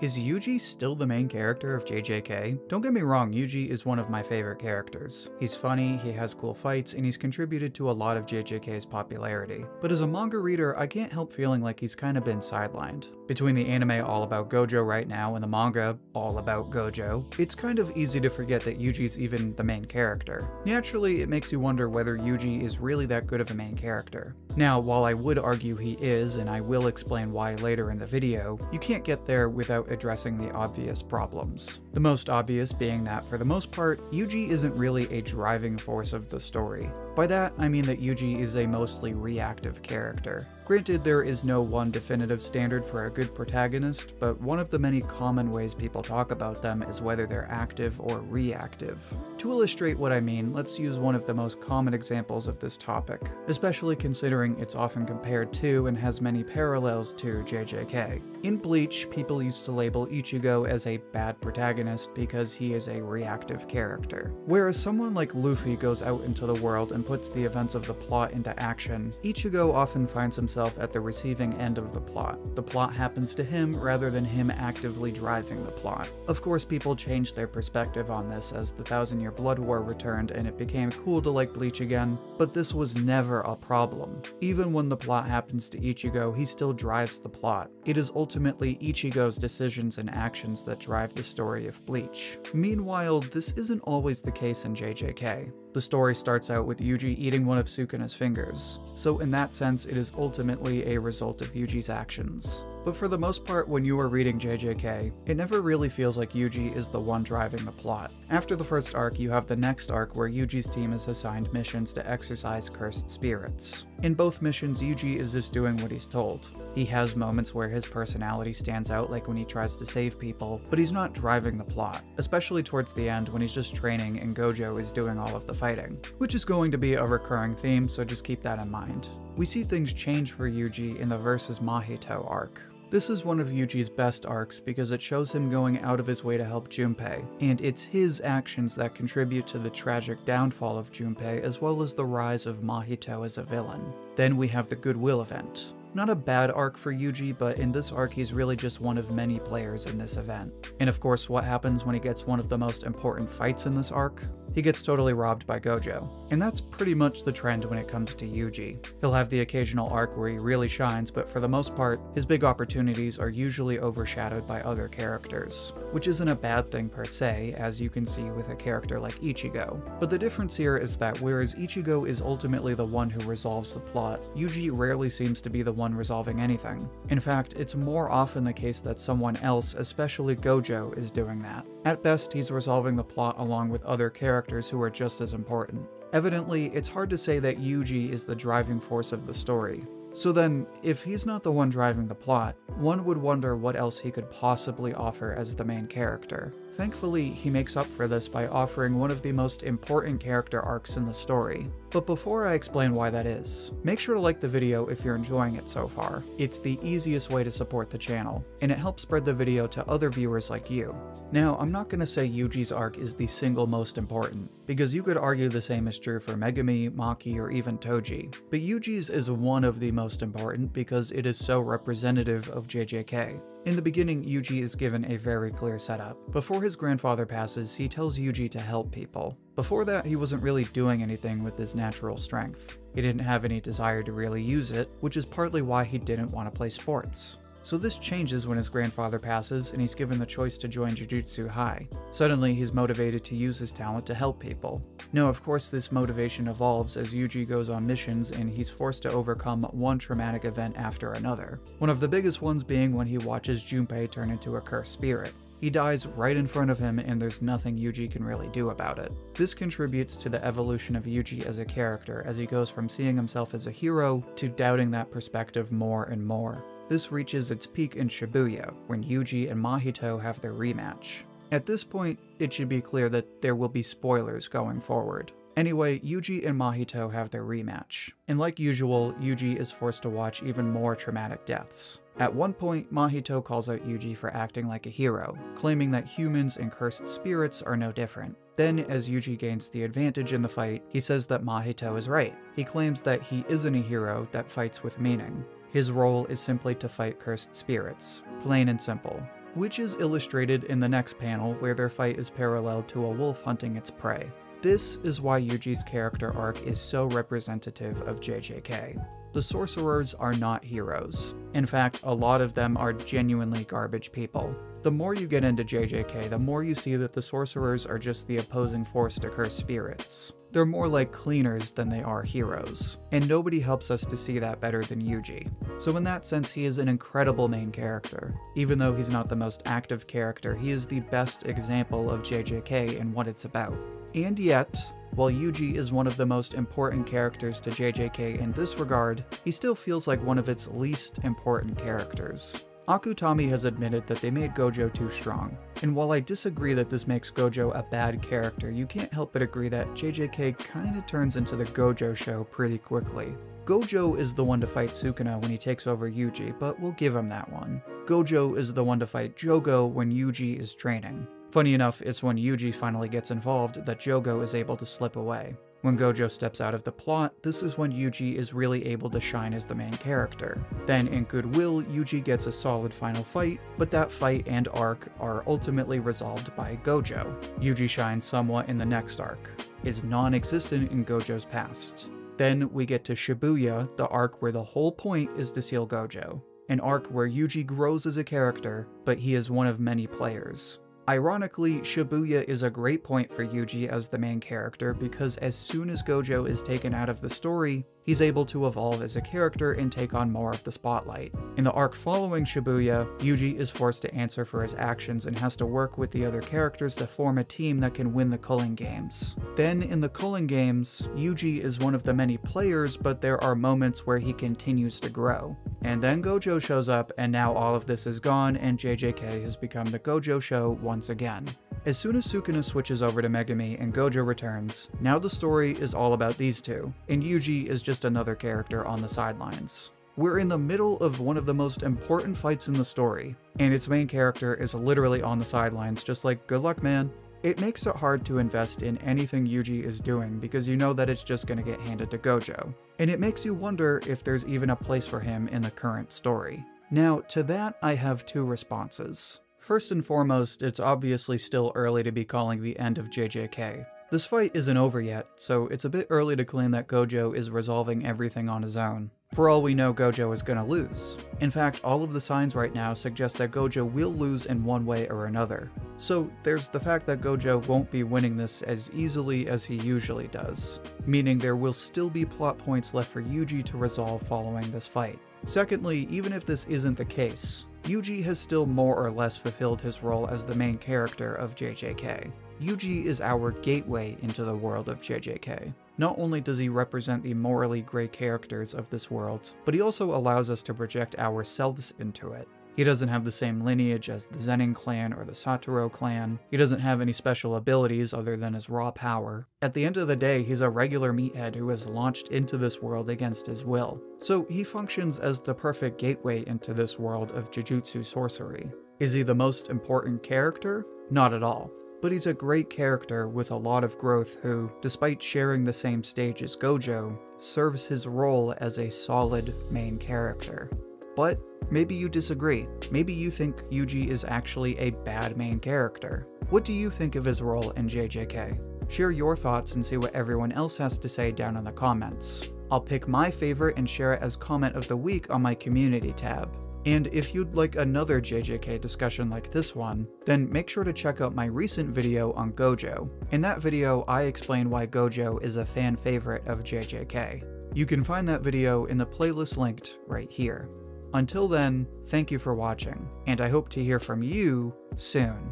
Is Yuji still the main character of JJK? Don't get me wrong, Yuji is one of my favorite characters. He's funny, he has cool fights, and he's contributed to a lot of JJK's popularity. But as a manga reader, I can't help feeling like he's kinda been sidelined. Between the anime all about Gojo right now and the manga all about Gojo, it's kind of easy to forget that Yuji's even the main character. Naturally, it makes you wonder whether Yuji is really that good of a main character. Now, while I would argue he is, and I will explain why later in the video, you can't get there without addressing the obvious problems. The most obvious being that, for the most part, Yuji isn't really a driving force of the story. By that, I mean that Yuji is a mostly reactive character. Granted, there is no one definitive standard for a good protagonist, but one of the many common ways people talk about them is whether they're active or reactive. To illustrate what I mean, let's use one of the most common examples of this topic, especially considering it's often compared to and has many parallels to JJK. In Bleach, people used to label Ichigo as a bad protagonist because he is a reactive character. Whereas someone like Luffy goes out into the world and puts the events of the plot into action, Ichigo often finds himself at the receiving end of the plot. The plot happens to him rather than him actively driving the plot. Of course, people changed their perspective on this as the Thousand Year Blood War returned and it became cool to like Bleach again, but this was never a problem. Even when the plot happens to Ichigo, he still drives the plot. It is ultimately Ichigo's decisions and actions that drive the story of Bleach. Meanwhile, this isn't always the case in JJK. The story starts out with Yuji eating one of Sukuna's fingers, so in that sense it is ultimately a result of Yuji's actions. But for the most part when you are reading JJK, it never really feels like Yuji is the one driving the plot. After the first arc, you have the next arc where Yuji's team is assigned missions to exorcise cursed spirits. In both missions, Yuji is just doing what he's told. He has moments where his personality stands out like when he tries to save people, but he's not driving the plot, especially towards the end when he's just training and Gojo is doing all of the fighting, which is going to be a recurring theme, so just keep that in mind. We see things change for Yuji in the Versus Mahito arc. This is one of Yuji's best arcs because it shows him going out of his way to help Junpei, and it's his actions that contribute to the tragic downfall of Junpei as well as the rise of Mahito as a villain. Then we have the Goodwill event. Not a bad arc for Yuji, but in this arc he's really just one of many players in this event. And of course, what happens when he gets one of the most important fights in this arc? He gets totally robbed by Gojo. And that's pretty much the trend when it comes to Yuji. He'll have the occasional arc where he really shines, but for the most part, his big opportunities are usually overshadowed by other characters. Which isn't a bad thing per se, as you can see with a character like Ichigo. But the difference here is that whereas Ichigo is ultimately the one who resolves the plot, Yuji rarely seems to be the one resolving anything. In fact, it's more often the case that someone else, especially Gojo, is doing that. At best, he's resolving the plot along with other characters who are just as important. Evidently, it's hard to say that Yuji is the driving force of the story. So then, if he's not the one driving the plot, one would wonder what else he could possibly offer as the main character. Thankfully, he makes up for this by offering one of the most important character arcs in the story. But before I explain why that is, make sure to like the video if you're enjoying it so far. It's the easiest way to support the channel, and it helps spread the video to other viewers like you. Now, I'm not going to say Yuji's arc is the single most important, because you could argue the same is true for Megumi, Maki, or even Toji, but Yuji's is one of the most important because it is so representative of JJK. In the beginning, Yuji is given a very clear setup. Before his grandfather passes, he tells Yuji to help people. Before that, he wasn't really doing anything with his natural strength. He didn't have any desire to really use it, which is partly why he didn't want to play sports. So this changes when his grandfather passes and he's given the choice to join Jujutsu High. Suddenly, he's motivated to use his talent to help people. Now, of course, this motivation evolves as Yuji goes on missions and he's forced to overcome one traumatic event after another. One of the biggest ones being when he watches Junpei turn into a cursed spirit. He dies right in front of him and there's nothing Yuji can really do about it. This contributes to the evolution of Yuji as a character as he goes from seeing himself as a hero to doubting that perspective more and more. This reaches its peak in Shibuya, when Yuji and Mahito have their rematch. At this point, it should be clear that there will be spoilers going forward. Anyway, Yuji and Mahito have their rematch, and like usual, Yuji is forced to watch even more traumatic deaths. At one point, Mahito calls out Yuji for acting like a hero, claiming that humans and cursed spirits are no different. Then, as Yuji gains the advantage in the fight, he says that Mahito is right. He claims that he isn't a hero that fights with meaning. His role is simply to fight cursed spirits, plain and simple. which is illustrated in the next panel where their fight is parallel to a wolf hunting its prey. This is why Yuji's character arc is so representative of JJK. The sorcerers are not heroes. In fact, a lot of them are genuinely garbage people. The more you get into JJK, the more you see that the sorcerers are just the opposing force to cursed spirits. They're more like cleaners than they are heroes, and nobody helps us to see that better than Yuji. So in that sense, he is an incredible main character. Even though he's not the most active character, he is the best example of JJK and what it's about. And yet, while Yuji is one of the most important characters to JJK in this regard, he still feels like one of its least important characters. Akutami has admitted that they made Gojo too strong, and while I disagree that this makes Gojo a bad character, you can't help but agree that JJK kinda turns into the Gojo show pretty quickly. Gojo is the one to fight Sukuna when he takes over Yuji, but we'll give him that one. Gojo is the one to fight Jogo when Yuji is training. Funny enough, it's when Yuji finally gets involved that Jogo is able to slip away. When Gojo steps out of the plot, this is when Yuji is really able to shine as the main character. Then in Goodwill, Yuji gets a solid final fight, but that fight and arc are ultimately resolved by Gojo. Yuji shines somewhat in the next arc, is non-existent in Gojo's past. Then we get to Shibuya, the arc where the whole point is to seal Gojo. An arc where Yuji grows as a character, but he is one of many players. Ironically, Shibuya is a great point for Yuji as the main character because as soon as Gojo is taken out of the story, he's able to evolve as a character and take on more of the spotlight. In the arc following Shibuya, Yuji is forced to answer for his actions and has to work with the other characters to form a team that can win the Culling Games. Then in the Culling Games, Yuji is one of the many players, but there are moments where he continues to grow. And then Gojo shows up, and now all of this is gone, and JJK has become the Gojo show once again. As soon as Sukuna switches over to Megumi and Gojo returns, now the story is all about these two, and Yuji is just another character on the sidelines. We're in the middle of one of the most important fights in the story, and its main character is literally on the sidelines just like, good luck man. It makes it hard to invest in anything Yuji is doing because you know that it's just gonna get handed to Gojo, and it makes you wonder if there's even a place for him in the current story. Now, to that I have two responses. First and foremost, it's obviously still early to be calling the end of JJK. This fight isn't over yet, so it's a bit early to claim that Gojo is resolving everything on his own. For all we know, Gojo is gonna lose. In fact, all of the signs right now suggest that Gojo will lose in one way or another. So there's the fact that Gojo won't be winning this as easily as he usually does, meaning there will still be plot points left for Yuji to resolve following this fight. Secondly, even if this isn't the case, Yuji has still more or less fulfilled his role as the main character of JJK. Yuji is our gateway into the world of JJK. Not only does he represent the morally grey characters of this world, but he also allows us to project ourselves into it. He doesn't have the same lineage as the Zenin clan or the Satoru clan. He doesn't have any special abilities other than his raw power. At the end of the day, he's a regular meathead who is launched into this world against his will. So he functions as the perfect gateway into this world of Jujutsu sorcery. Is he the most important character? Not at all. But he's a great character with a lot of growth who, despite sharing the same stage as Gojo, serves his role as a solid main character. But maybe you disagree. Maybe you think Yuji is actually a bad main character. What do you think of his role in JJK? Share your thoughts and see what everyone else has to say down in the comments. I'll pick my favorite and share it as comment of the week on my community tab. And if you'd like another JJK discussion like this one, then make sure to check out my recent video on Gojo. In that video, I explain why Gojo is a fan favorite of JJK. You can find that video in the playlist linked right here. Until then, thank you for watching, and I hope to hear from you soon.